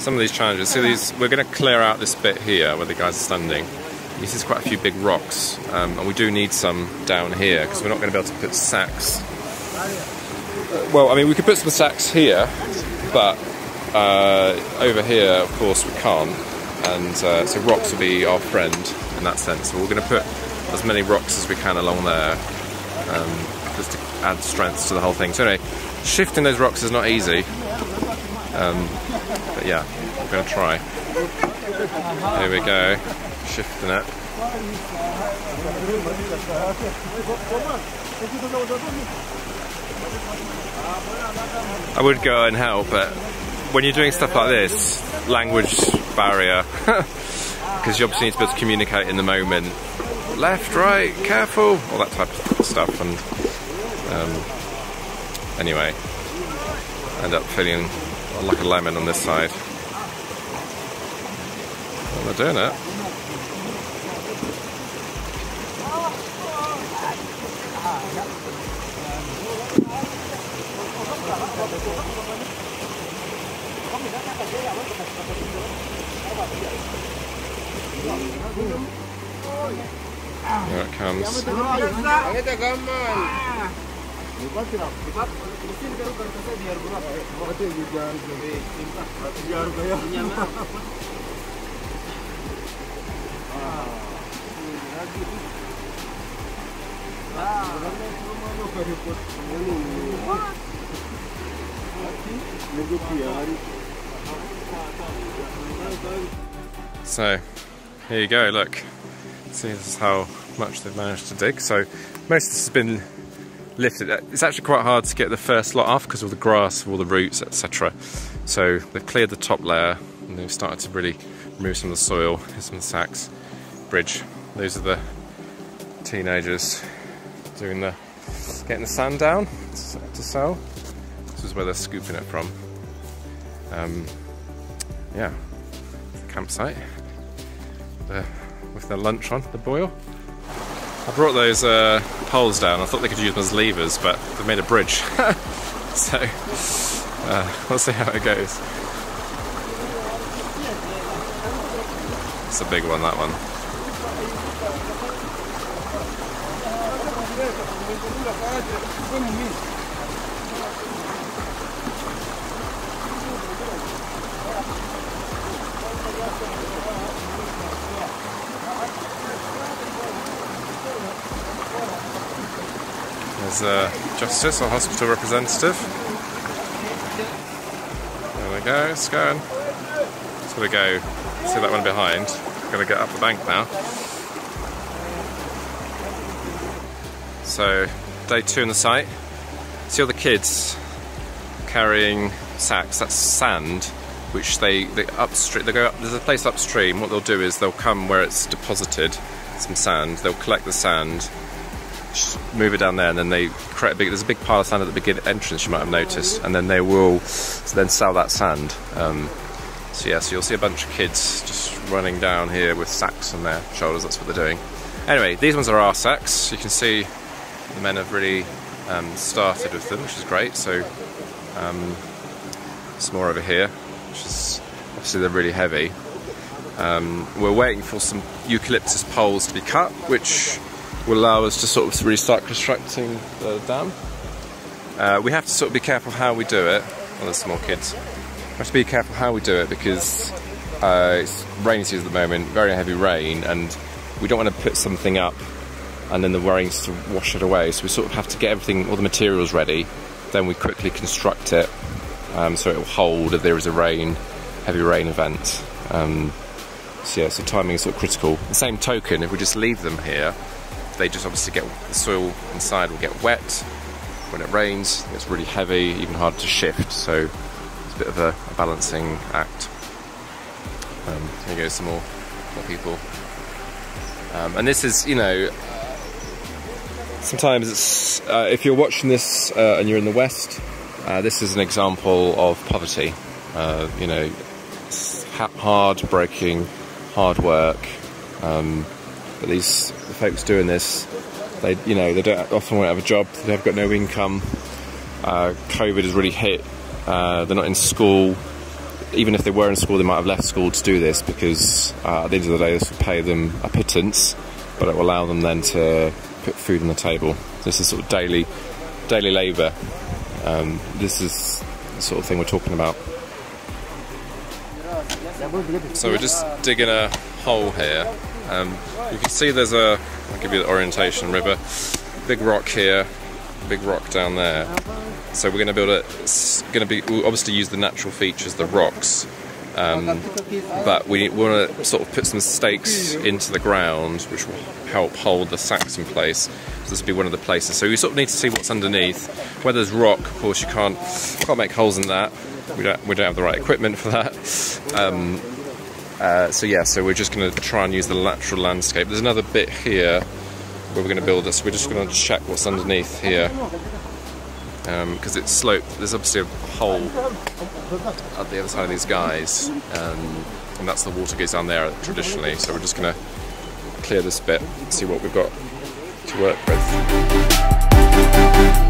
some of these challenges. So these, we're going to clear out this bit here where the guys are standing. This is quite a few big rocks, um, and we do need some down here because we're not going to be able to put sacks. Well, I mean, we could put some sacks here, but uh, over here, of course, we can't. And uh, so rocks will be our friend in that sense. So we're going to put as many rocks as we can along there, um, just to add strength to the whole thing. So anyway, shifting those rocks is not easy. Um, but yeah, we're going to try. Here we go, shifting it. I would go and help, but when you're doing stuff like this, language barrier, because you obviously need to be able to communicate in the moment. Left, right, careful, all that type of stuff. And um, anyway, end up feeling like a lemon on this side. Well, they're doing it. Here it comes. So, here you go, look. See, this is how much they've managed to dig. So, most of this has been lifted. It's actually quite hard to get the first lot off because of the grass, all the roots, etc. So, they've cleared the top layer and they've started to really remove some of the soil. Here's some of the sacks. Bridge. Those are the teenagers doing the getting the sand down to sell. This is where they're scooping it from. Um, yeah, campsite with their lunch on, the boil. I brought those uh, poles down. I thought they could use them as levers, but they've made a bridge. so uh, we'll see how it goes. It's a big one, that one. There's justice or hospital representative. There we go, it's going. It's gonna go, see that one behind. Gonna get up the bank now. So, day two on the site. See all the kids carrying sacks, that's sand, which they, they upstream, they go up, there's a place upstream, what they'll do is they'll come where it's deposited, some sand, they'll collect the sand, move it down there, and then they create a big. There's a big pile of sand at the beginning entrance. You might have noticed, and then they will then sell that sand. Um, so yeah, so you'll see a bunch of kids just running down here with sacks on their shoulders. That's what they're doing. Anyway, these ones are our sacks. You can see the men have really um, started with them, which is great. So um, some more over here, which is obviously they're really heavy. Um, we're waiting for some eucalyptus poles to be cut, which will allow us to sort of really start constructing the dam. Uh, we have to sort of be careful how we do it. Well, the small kids. We have to be careful how we do it because uh, it's rainy season at the moment, very heavy rain, and we don't want to put something up and then the rains to wash it away. So we sort of have to get everything, all the materials ready, then we quickly construct it um, so it will hold if there is a rain, heavy rain event. Um, so yeah, so timing is sort of critical. The same token, if we just leave them here, they just obviously get the soil inside will get wet when it rains. It's really heavy, even hard to shift. So it's a bit of a, a balancing act. Um, here goes some more more people. Um, and this is, you know, sometimes it's uh, if you're watching this uh, and you're in the West, uh, this is an example of poverty. Uh, you know, hard breaking, hard work. Um, but these the folks doing this, they you know they don't often won't have a job. They've got no income. Uh, COVID has really hit. Uh, they're not in school. even if they were in school, they might have left school to do this because uh, at the end of the day, this will pay them a pittance, but it will allow them then to put food on the table. This is sort of daily, daily labour. Um, this is the sort of thing we're talking about. So we're just digging a hole here. Um, you can see there's a, I'll give you the orientation river, big rock here, big rock down there. So we're going to build a, it's going to be, we'll obviously use the natural features, the rocks, um, but we want to sort of put some stakes into the ground which will help hold the sacks in place. So this will be one of the places. So we sort of need to see what's underneath. Where there's rock, of course, you can't can't make holes in that. We don't we don't have the right equipment for that. Um, uh, so yeah, so we're just going to try and use the lateral landscape. There's another bit here where we're going to build this. We're just going to check what's underneath here because um, it's sloped. There's obviously a hole at the other side of these guys, um, and that's the water goes down there traditionally. So we're just going to clear this bit, see what we've got to work with.